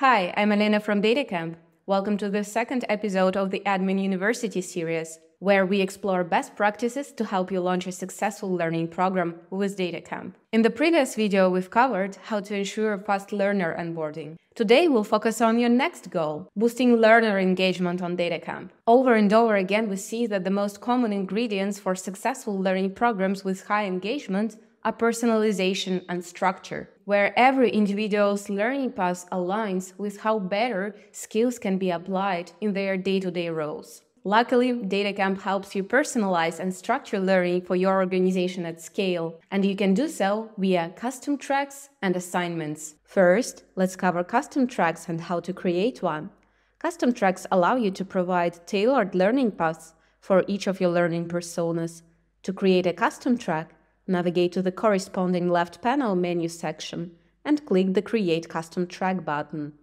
Hi, I'm Alena from DataCamp. Welcome to the second episode of the Admin University series, where we explore best practices to help you launch a successful learning program with DataCamp. In the previous video, we've covered how to ensure fast learner onboarding. Today, we'll focus on your next goal, boosting learner engagement on DataCamp. Over and over again, we see that the most common ingredients for successful learning programs with high engagement are personalization and structure, where every individual's learning path aligns with how better skills can be applied in their day to day roles. Luckily, DataCamp helps you personalize and structure learning for your organization at scale, and you can do so via custom tracks and assignments. First, let's cover custom tracks and how to create one. Custom tracks allow you to provide tailored learning paths for each of your learning personas. To create a custom track, Navigate to the corresponding left panel menu section and click the Create Custom Track button.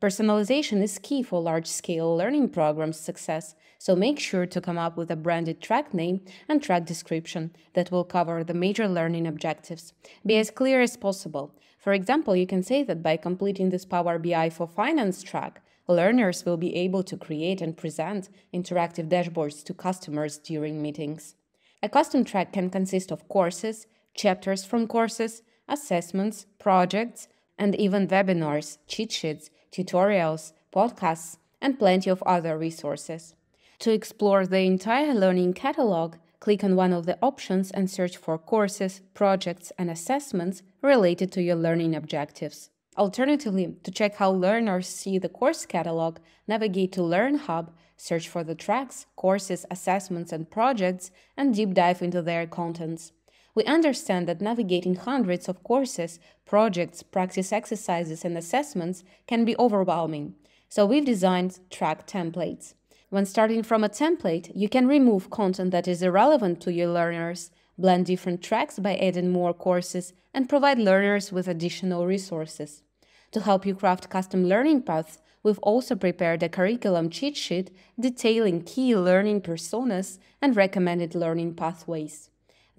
Personalization is key for large-scale learning programs' success, so make sure to come up with a branded track name and track description that will cover the major learning objectives. Be as clear as possible. For example, you can say that by completing this Power BI for Finance track, learners will be able to create and present interactive dashboards to customers during meetings. A custom track can consist of courses, chapters from courses, assessments, projects, and even webinars, cheat sheets, tutorials, podcasts, and plenty of other resources. To explore the entire learning catalog, click on one of the options and search for courses, projects, and assessments related to your learning objectives. Alternatively, to check how learners see the course catalog, navigate to Learn Hub, search for the tracks, courses, assessments, and projects, and deep dive into their contents. We understand that navigating hundreds of courses, projects, practice exercises, and assessments can be overwhelming, so we've designed track templates. When starting from a template, you can remove content that is irrelevant to your learners, blend different tracks by adding more courses, and provide learners with additional resources. To help you craft custom learning paths, we've also prepared a curriculum cheat sheet detailing key learning personas and recommended learning pathways.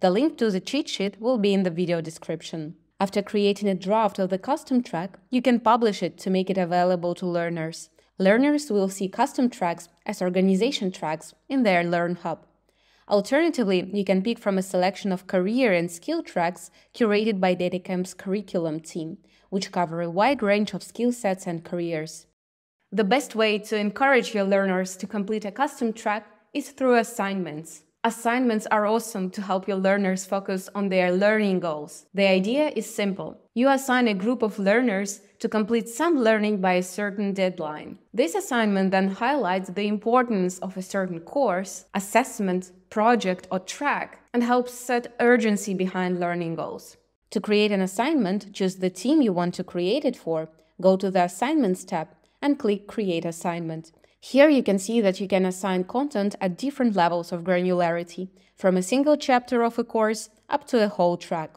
The link to the cheat sheet will be in the video description. After creating a draft of the custom track, you can publish it to make it available to learners. Learners will see custom tracks as organization tracks in their Learn Hub. Alternatively, you can pick from a selection of career and skill tracks curated by DataCamp's curriculum team, which cover a wide range of skill sets and careers. The best way to encourage your learners to complete a custom track is through assignments. Assignments are awesome to help your learners focus on their learning goals. The idea is simple. You assign a group of learners to complete some learning by a certain deadline. This assignment then highlights the importance of a certain course, assessment, project, or track and helps set urgency behind learning goals. To create an assignment, choose the team you want to create it for, go to the Assignments tab, and click Create Assignment. Here you can see that you can assign content at different levels of granularity, from a single chapter of a course up to a whole track.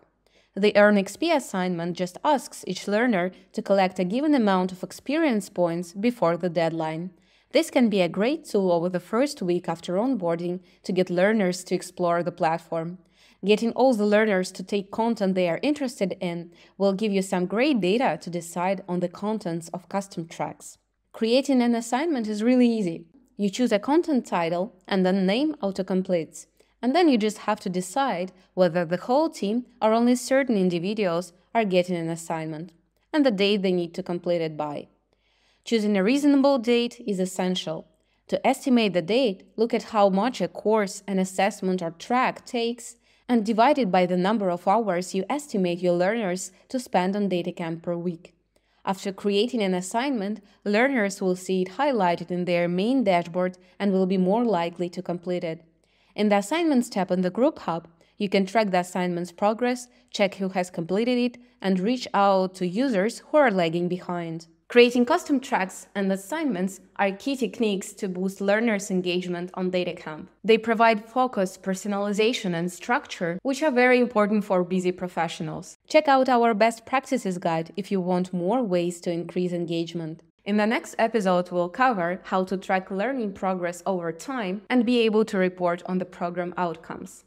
The Earn XP assignment just asks each learner to collect a given amount of experience points before the deadline. This can be a great tool over the first week after onboarding to get learners to explore the platform. Getting all the learners to take content they are interested in will give you some great data to decide on the contents of custom tracks. Creating an assignment is really easy. You choose a content title and then name autocompletes. And then you just have to decide whether the whole team or only certain individuals are getting an assignment and the date they need to complete it by. Choosing a reasonable date is essential. To estimate the date, look at how much a course, an assessment, or track takes and divide it by the number of hours you estimate your learners to spend on DataCamp per week. After creating an assignment, learners will see it highlighted in their main dashboard and will be more likely to complete it. In the Assignments tab in the Group Hub, you can track the assignment's progress, check who has completed it, and reach out to users who are lagging behind. Creating custom tracks and assignments are key techniques to boost learners' engagement on DataCamp. They provide focus, personalization, and structure, which are very important for busy professionals. Check out our best practices guide if you want more ways to increase engagement. In the next episode, we'll cover how to track learning progress over time and be able to report on the program outcomes.